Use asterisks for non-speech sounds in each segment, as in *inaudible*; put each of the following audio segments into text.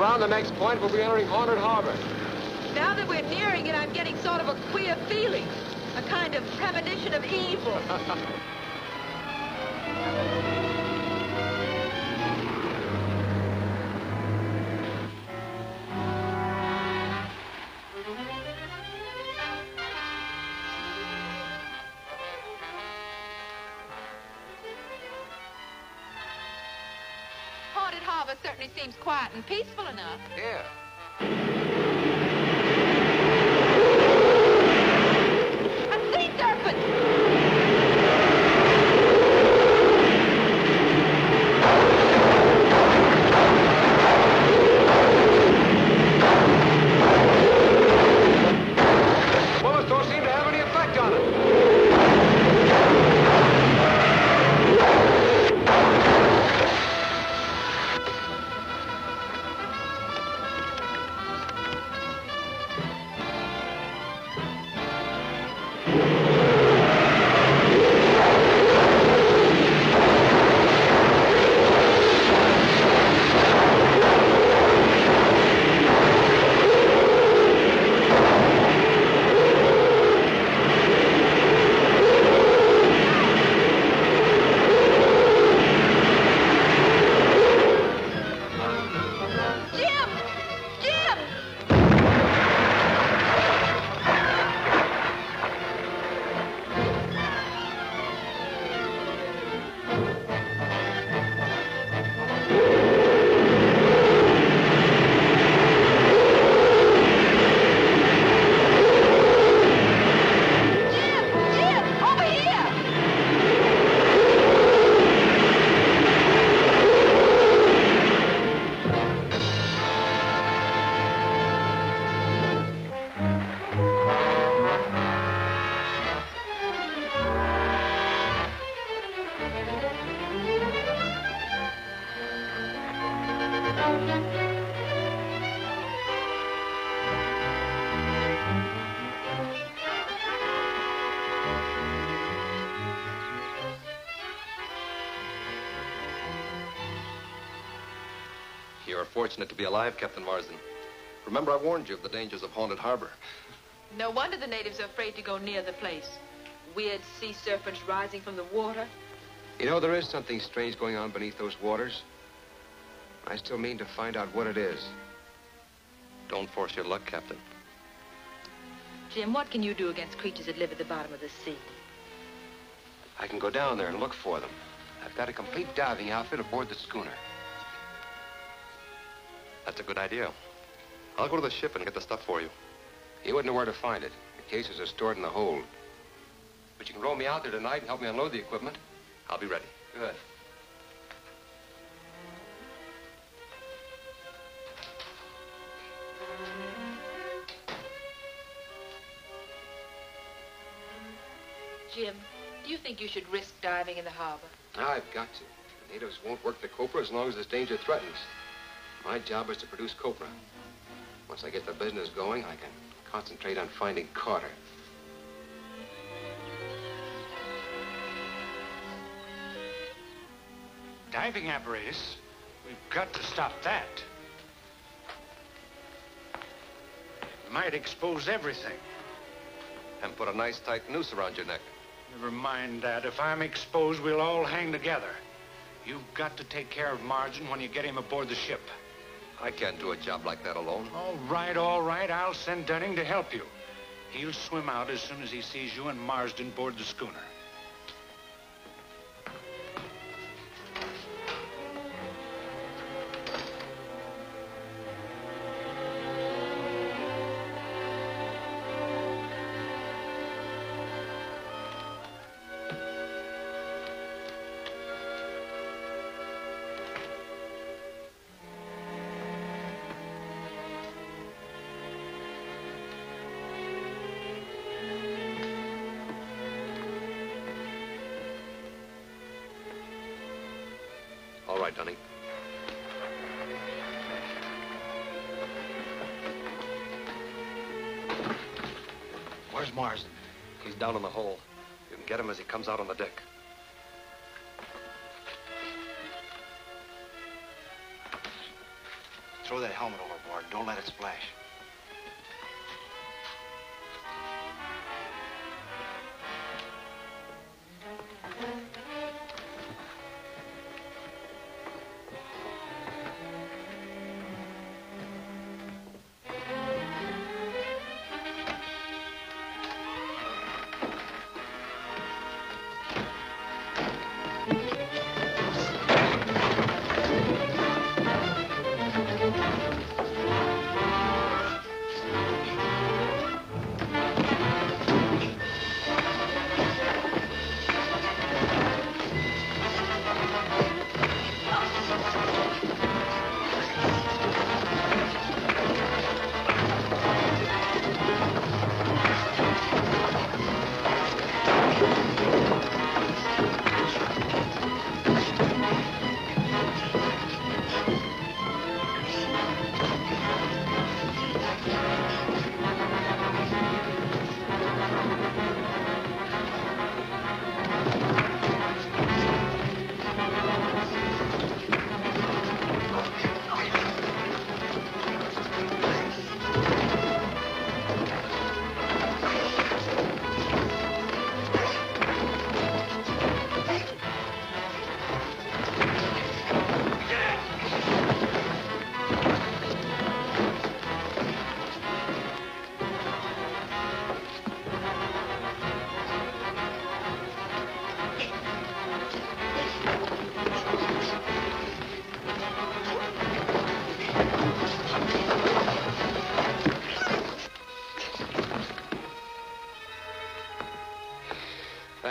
round the next point, we'll be entering Haunted Harbor. Now that we're nearing it, I'm getting sort of a queer feeling. A kind of premonition of evil. *laughs* Harbor certainly seems quiet and peaceful enough. Yeah. You're fortunate to be alive, Captain Marsden. Remember, I warned you of the dangers of Haunted Harbor. No wonder the natives are afraid to go near the place. Weird sea serpents rising from the water. You know, there is something strange going on beneath those waters. I still mean to find out what it is. Don't force your luck, Captain. Jim, what can you do against creatures that live at the bottom of the sea? I can go down there and look for them. I've got a complete diving outfit aboard the schooner. That's a good idea. I'll go to the ship and get the stuff for you. You wouldn't know where to find it. The cases are stored in the hold. But you can roll me out there tonight and help me unload the equipment. I'll be ready. Good. Jim, do you think you should risk diving in the harbor? I've got to. The natives won't work the copra as long as this danger threatens. My job is to produce copra. Once I get the business going, I can concentrate on finding Carter. Diving apparatus? We've got to stop that. It might expose everything. And put a nice tight noose around your neck. Never mind that. If I'm exposed, we'll all hang together. You've got to take care of Marsden when you get him aboard the ship. I can't do a job like that alone. All right, all right. I'll send Dunning to help you. He'll swim out as soon as he sees you and Marsden board the schooner. Right, Dunning. Where's Marsden? He's down in the hole. You can get him as he comes out on the deck. throw that helmet overboard. Don't let it splash.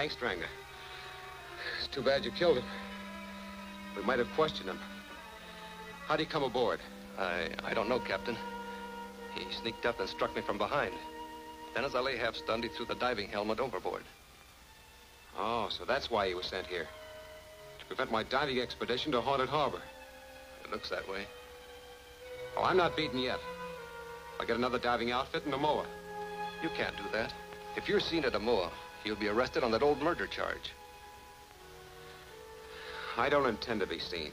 Thanks, Strangler. It's too bad you killed him. We might have questioned him. How'd he come aboard? I, I don't know, Captain. He sneaked up and struck me from behind. Then as I lay half stunned, he threw the diving helmet overboard. Oh, so that's why he was sent here. To prevent my diving expedition to Haunted Harbor. It looks that way. Oh, I'm not beaten yet. I'll get another diving outfit in Amoa. You can't do that. If you're seen at Amoa, you'll be arrested on that old murder charge. I don't intend to be seen.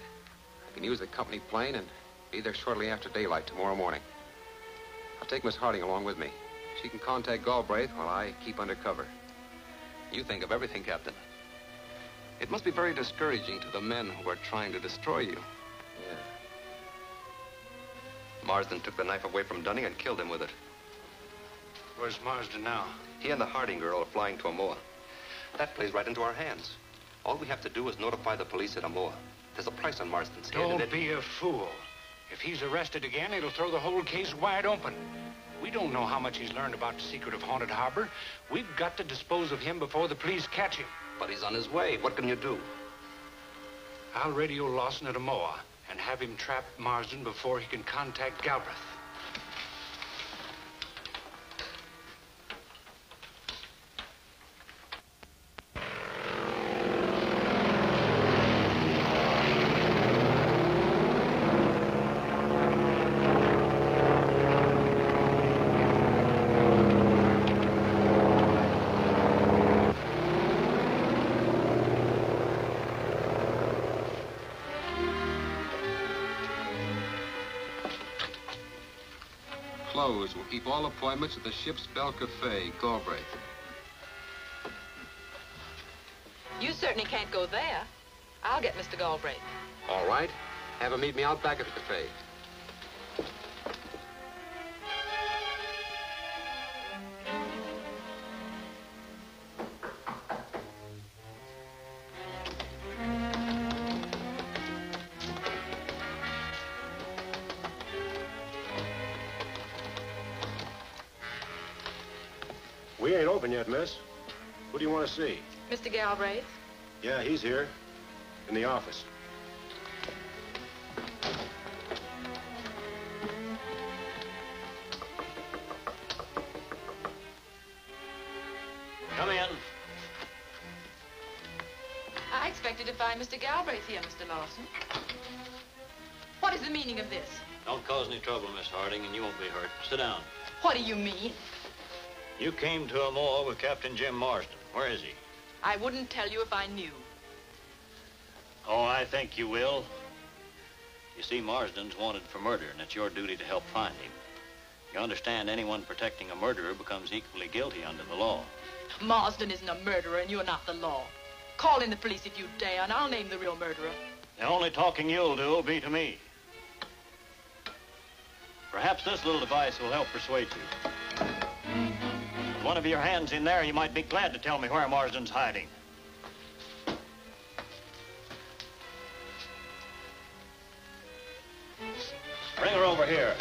I can use the company plane and be there shortly after daylight tomorrow morning. I'll take Miss Harding along with me. She can contact Galbraith while I keep under cover. You think of everything, Captain. It must be very discouraging to the men who are trying to destroy you. Yeah. Marsden took the knife away from Dunning and killed him with it. Where's Marsden now? He and the Harding girl are flying to Amoa. That plays right into our hands. All we have to do is notify the police at Amoa. There's a price on Marsden's head. Don't be a fool. If he's arrested again, it'll throw the whole case wide open. We don't know how much he's learned about the secret of Haunted Harbor. We've got to dispose of him before the police catch him. But he's on his way. What can you do? I'll radio Lawson at Amoa and have him trap Marsden before he can contact Galbraith. Closed. We'll keep all appointments at the ship's Bell Cafe, Galbraith. You certainly can't go there. I'll get Mr. Galbraith. All right. Have him meet me out back at the cafe. We ain't open yet, miss. Who do you want to see? Mr. Galbraith? Yeah, he's here. In the office. Come in. I expected to find Mr. Galbraith here, Mr. Lawson. What is the meaning of this? Don't cause any trouble, Miss Harding, and you won't be hurt. Sit down. What do you mean? You came to Amoa with Captain Jim Marsden. Where is he? I wouldn't tell you if I knew. Oh, I think you will. You see, Marsden's wanted for murder, and it's your duty to help find him. You understand anyone protecting a murderer becomes equally guilty under the law. Marsden isn't a murderer, and you're not the law. Call in the police if you dare, and I'll name the real murderer. The only talking you'll do will be to me. Perhaps this little device will help persuade you. One of your hands in there, you might be glad to tell me where Marsden's hiding. Bring her over here.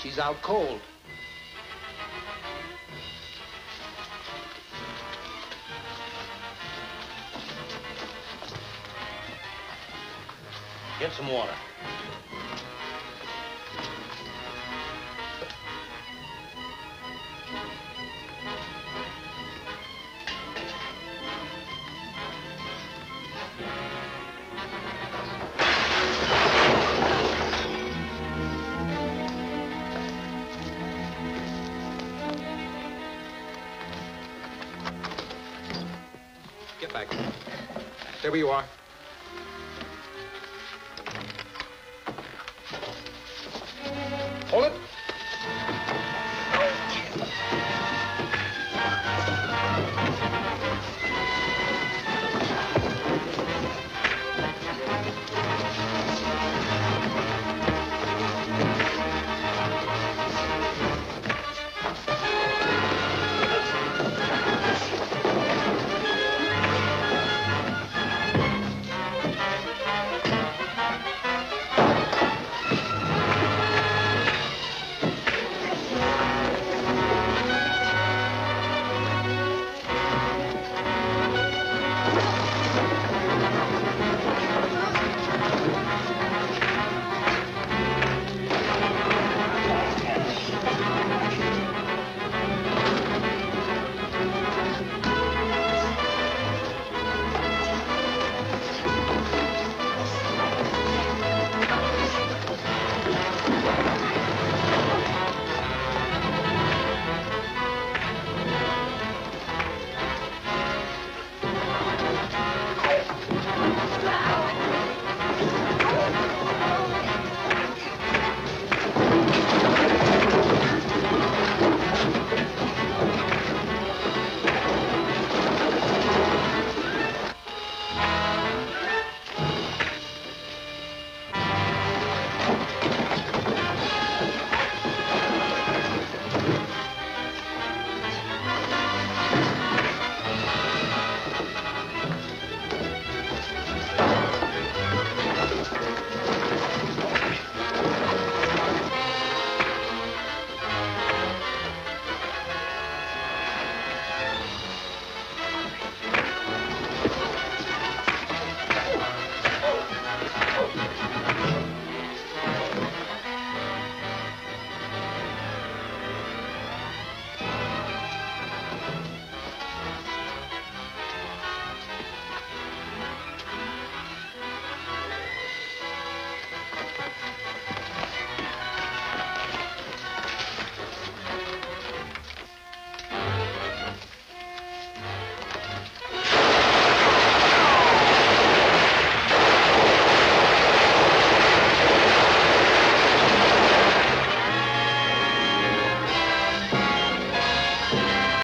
She's out cold. Get some water. Get back. Stay where you are.